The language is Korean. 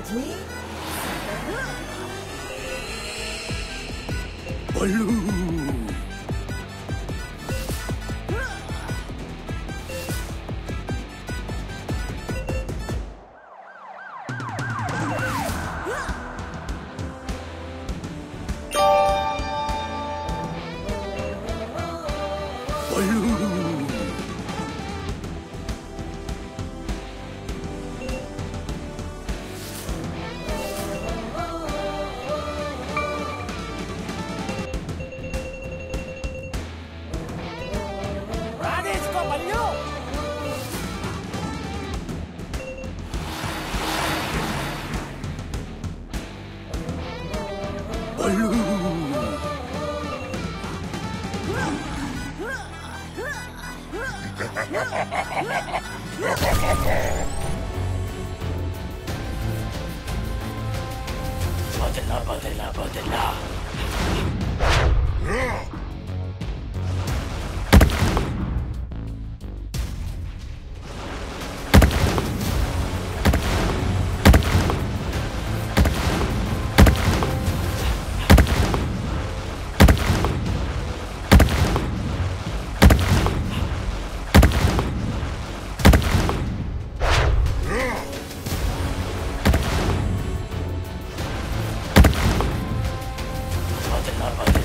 마지니? 얼루 얼루 バテなバテなバテな not about